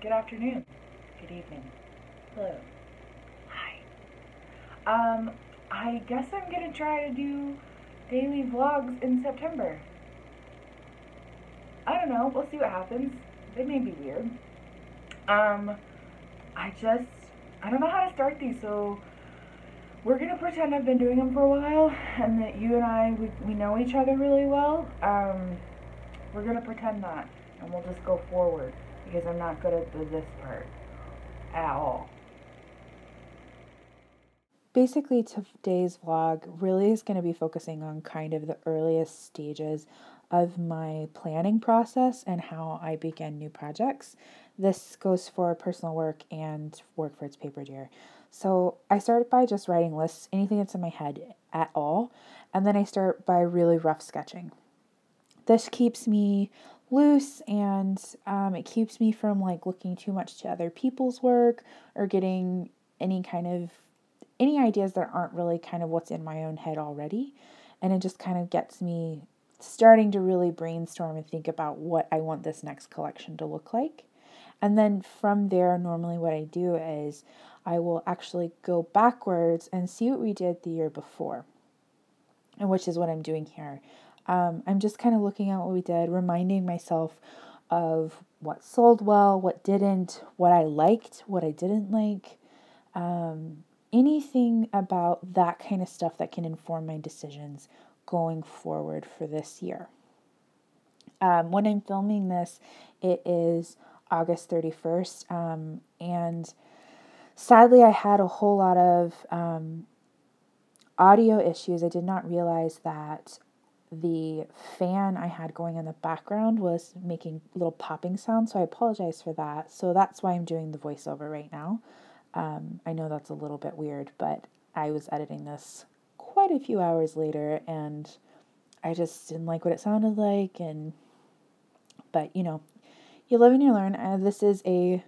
Good afternoon. Good evening. Hello. Hi. Um, I guess I'm gonna try to do daily vlogs in September. I don't know. We'll see what happens. They may be weird. Um, I just, I don't know how to start these, so we're gonna pretend I've been doing them for a while and that you and I, we, we know each other really well. Um, we're gonna pretend that and we'll just go forward because I'm not good at the this part at all. Basically, today's vlog really is going to be focusing on kind of the earliest stages of my planning process and how I begin new projects. This goes for personal work and work for It's Paper Dear. So I start by just writing lists, anything that's in my head at all, and then I start by really rough sketching. This keeps me loose and um, it keeps me from like looking too much to other people's work or getting any kind of any ideas that aren't really kind of what's in my own head already and it just kind of gets me starting to really brainstorm and think about what I want this next collection to look like. And then from there, normally what I do is I will actually go backwards and see what we did the year before, and which is what I'm doing here. Um, I'm just kind of looking at what we did, reminding myself of what sold well, what didn't, what I liked, what I didn't like, um, anything about that kind of stuff that can inform my decisions going forward for this year. Um, when I'm filming this, it is August 31st, um, and sadly, I had a whole lot of um, audio issues. I did not realize that the fan I had going in the background was making little popping sounds, so I apologize for that. So that's why I'm doing the voiceover right now. Um, I know that's a little bit weird, but I was editing this quite a few hours later and I just didn't like what it sounded like. And, but you know, you live and you learn. Uh, this is a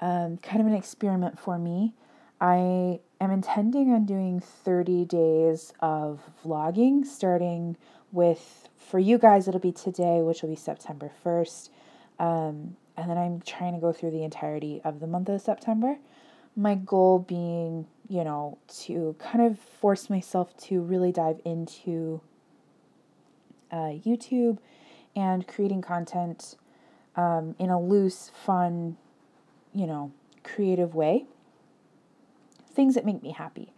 um, kind of an experiment for me. I am intending on doing 30 days of vlogging starting with for you guys it'll be today which will be september 1st um, and then i'm trying to go through the entirety of the month of september. My goal being you know to kind of force myself to really dive into uh, youtube and creating content um, in a loose fun you know creative way things that make me happy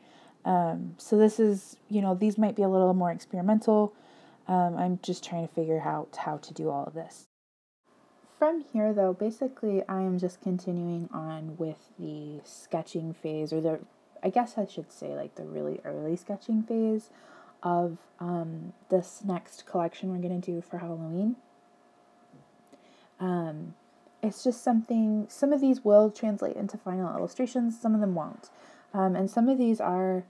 um, so this is you know these might be a little more experimental um, I'm just trying to figure out how to do all of this. From here, though, basically, I am just continuing on with the sketching phase, or the, I guess I should say, like the really early sketching phase of um, this next collection we're going to do for Halloween. Um, it's just something, some of these will translate into final illustrations, some of them won't. Um, and some of these are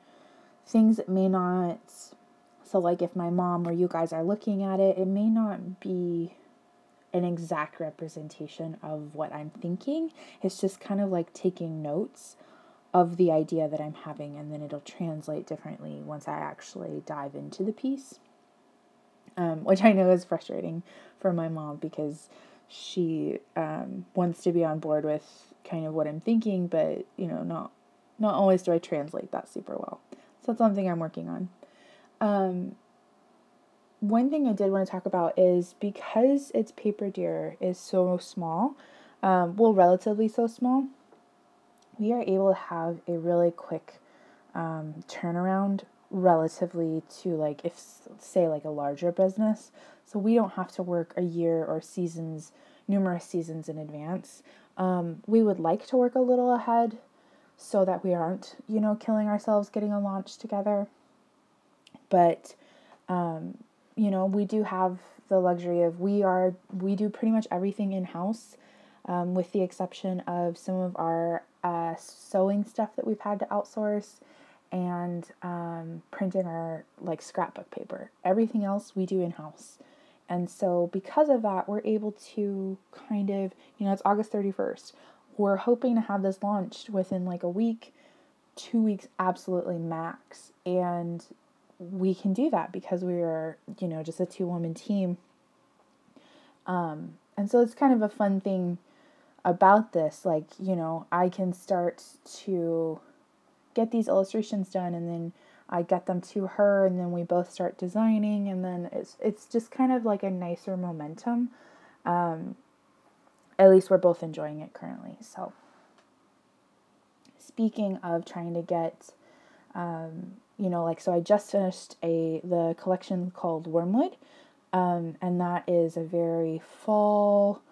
things that may not so, like, if my mom or you guys are looking at it, it may not be an exact representation of what I'm thinking. It's just kind of like taking notes of the idea that I'm having, and then it'll translate differently once I actually dive into the piece. Um, which I know is frustrating for my mom because she um, wants to be on board with kind of what I'm thinking, but you know, not not always do I translate that super well. So that's something I'm working on. Um, one thing I did want to talk about is because It's Paper Dear is so small, um, well, relatively so small, we are able to have a really quick um, turnaround relatively to like if say like a larger business so we don't have to work a year or seasons numerous seasons in advance um, we would like to work a little ahead so that we aren't you know killing ourselves getting a launch together. But um, you know we do have the luxury of we are we do pretty much everything in house um, with the exception of some of our uh, sewing stuff that we've had to outsource and um, printing our like scrapbook paper. Everything else we do in house and so because of that we're able to kind of you know it's august 31st we're hoping to have this launched within like a week two weeks absolutely max and we can do that because we are, you know, just a two woman team. Um, and so it's kind of a fun thing about this. Like, you know, I can start to get these illustrations done and then I get them to her and then we both start designing and then it's it's just kind of like a nicer momentum. Um, at least we're both enjoying it currently. So speaking of trying to get um, you know, like so I just finished a the collection called Wormwood. Um, and that is a very fall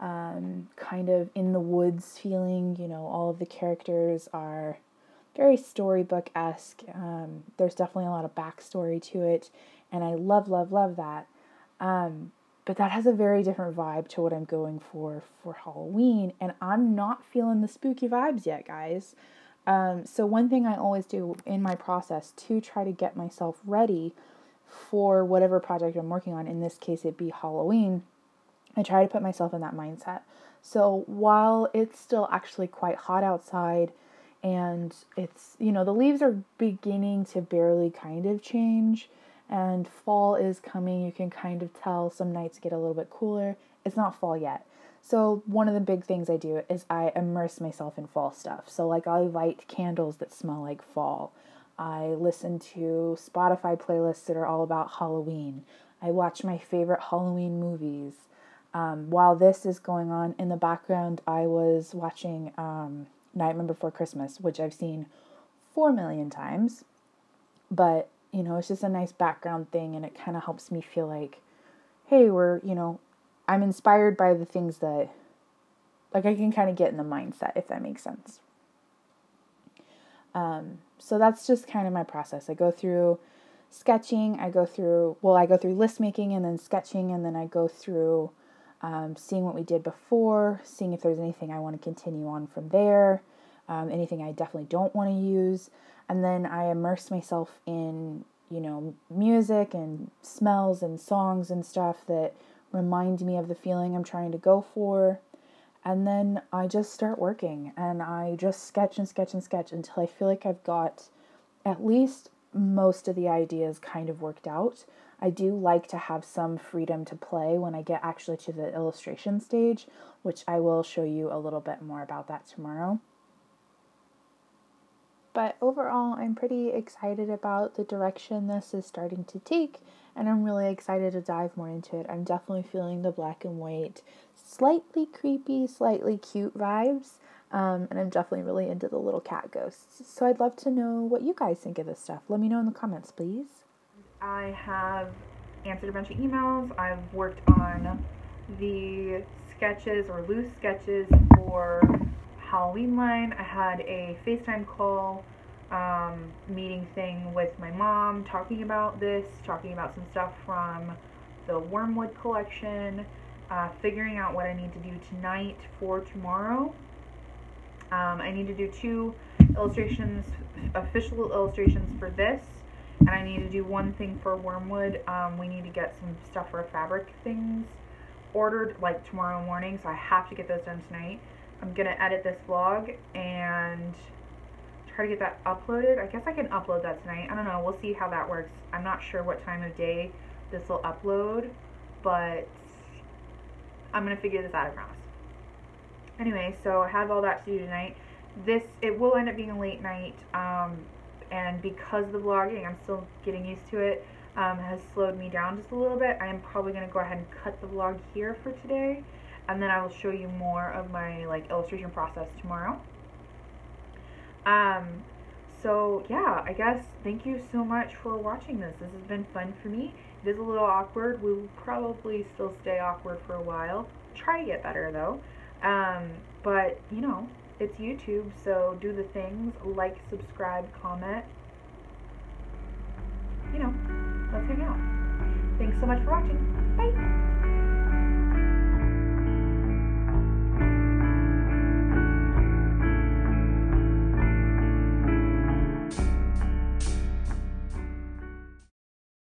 um, kind of in the woods feeling. You know, all of the characters are very storybook esque. Um, there's definitely a lot of backstory to it, and I love, love, love that. Um, but that has a very different vibe to what I'm going for for Halloween, and I'm not feeling the spooky vibes yet, guys. Um, so, one thing I always do in my process to try to get myself ready for whatever project I'm working on, in this case, it be Halloween, I try to put myself in that mindset. So, while it's still actually quite hot outside, and it's, you know, the leaves are beginning to barely kind of change, and fall is coming. You can kind of tell some nights get a little bit cooler. It's not fall yet. So, one of the big things I do is I immerse myself in fall stuff. So, like, I light candles that smell like fall. I listen to Spotify playlists that are all about Halloween. I watch my favorite Halloween movies. Um, while this is going on in the background, I was watching um, Nightmare Before Christmas, which I've seen four million times. But, you know, it's just a nice background thing and it kind of helps me feel like, hey, we're, you know, I'm inspired by the things that, like, I can kind of get in the mindset, if that makes sense. Um, so that's just kind of my process. I go through sketching, I go through, well, I go through list making and then sketching, and then I go through um, seeing what we did before, seeing if there's anything I want to continue on from there, um, anything I definitely don't want to use. And then I immerse myself in, you know, music and smells and songs and stuff that remind me of the feeling I'm trying to go for. And then I just start working and I just sketch and sketch and sketch until I feel like I've got at least most of the ideas kind of worked out. I do like to have some freedom to play when I get actually to the illustration stage, which I will show you a little bit more about that tomorrow. But overall, I'm pretty excited about the direction this is starting to take, and I'm really excited to dive more into it. I'm definitely feeling the black and white, slightly creepy, slightly cute vibes, um, and I'm definitely really into the little cat ghosts. So I'd love to know what you guys think of this stuff. Let me know in the comments, please. I have answered a bunch of emails. I've worked on the sketches or loose sketches for Halloween line. I had a FaceTime call um, meeting thing with my mom talking about this, talking about some stuff from the Wormwood collection, uh, figuring out what I need to do tonight for tomorrow. Um, I need to do two illustrations, official illustrations for this, and I need to do one thing for Wormwood. Um, we need to get some stuff for fabric things ordered like tomorrow morning, so I have to get those done tonight. I'm gonna edit this vlog and try to get that uploaded. I guess I can upload that tonight. I don't know. We'll see how that works. I'm not sure what time of day this will upload, but I'm gonna figure this out, I promise. Anyway, so I have all that to do tonight. This, it will end up being a late night, um, and because the vlogging, I'm still getting used to it, um, has slowed me down just a little bit. I am probably gonna go ahead and cut the vlog here for today and then I will show you more of my like illustration process tomorrow. Um, so yeah, I guess thank you so much for watching this. This has been fun for me. It is a little awkward. We will probably still stay awkward for a while. Try to get better though. Um, but you know, it's YouTube, so do the things like, subscribe, comment. You know, let's hang out. Thanks so much for watching. Bye.